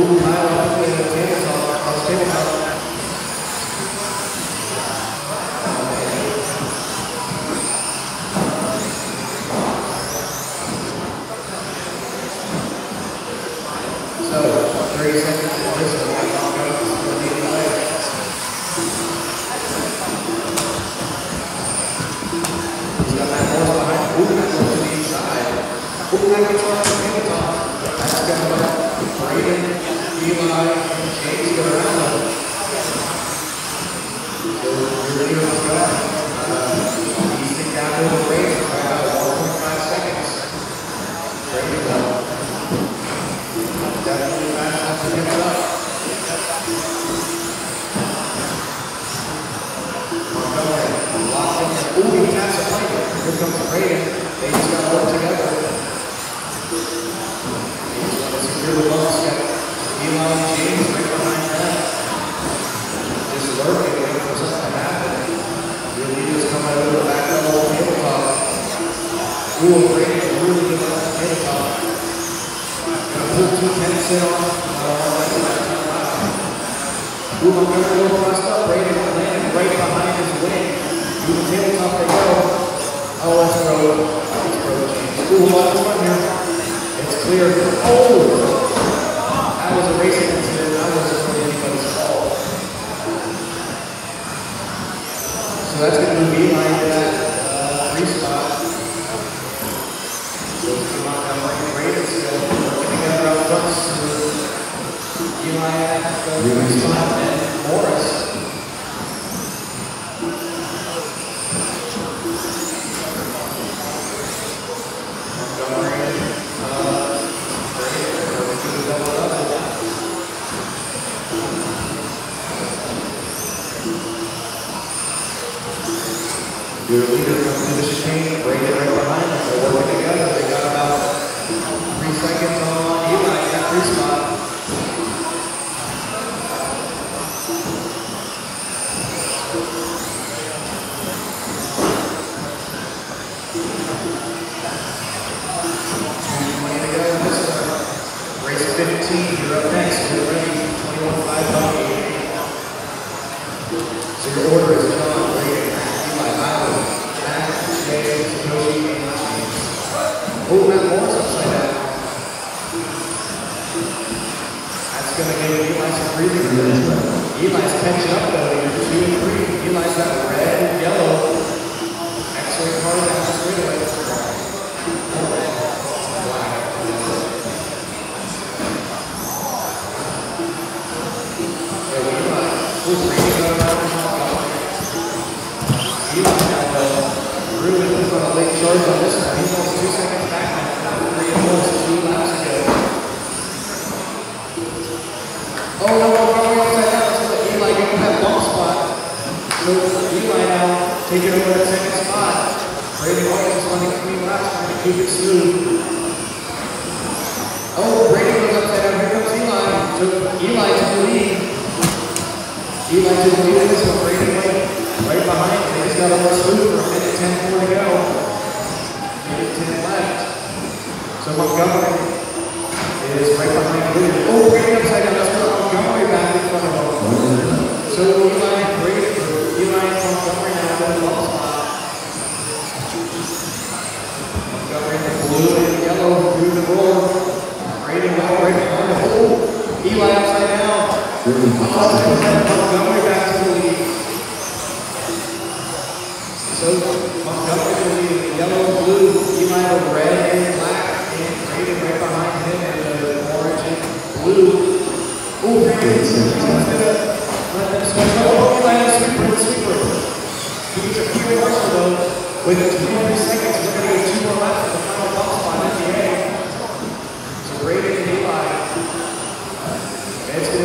उठाओ और उसके उठाओ he taps a plate. Here comes Braden. They just got to work together. Going to the ball step. Eli James right behind them. Just lurking, waiting for something to happen. Your leaders coming over the back of the tabletop. Ooh, Braden really good on the tabletop. Pull two tenths in on. Ooh, Montgomery will cross up. Braden landing right behind his wing. To the tabletop they go. Oh, fun here. It's clear. Oh! Was a racing incident. Fault. So that's going to Eli into that uh, three front. Eli the 15, you're up next. You're ready, 21-5 dominant. So your order is John, Reagan, Eli Howard, Jack, Jay, Cody, and James. Oh, more Moore's upside down. That's going to give Eli some breathing room. Eli's catching up, though. You're 2 and 3. Eli's got red and yellow. Oh, Brady goes upside down. Here comes Eli. So Eli to the lead. Eli to the lead this one. Brady White right behind. They just got a little smooth for a minute ten more to go. Minute ten left. So Montgomery is right behind Blue. Oh, Brady upside down. Let's go. Montgomery back in front of him. So Eli, Brady, Eli Montgomery now in the bump spot. Montgomery in the blue and yellow through the roll. Brady well right behind him. Oh, Eli upside down. Montgomery the lead. So Montgomery to yellow and red and black, and right behind him the orange and blue. Let. He a few more. With 23 seconds, we're gonna get two more laps for the final bump spot at the end. So Brady and Eli.